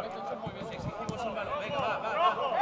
Venga, va, va, va.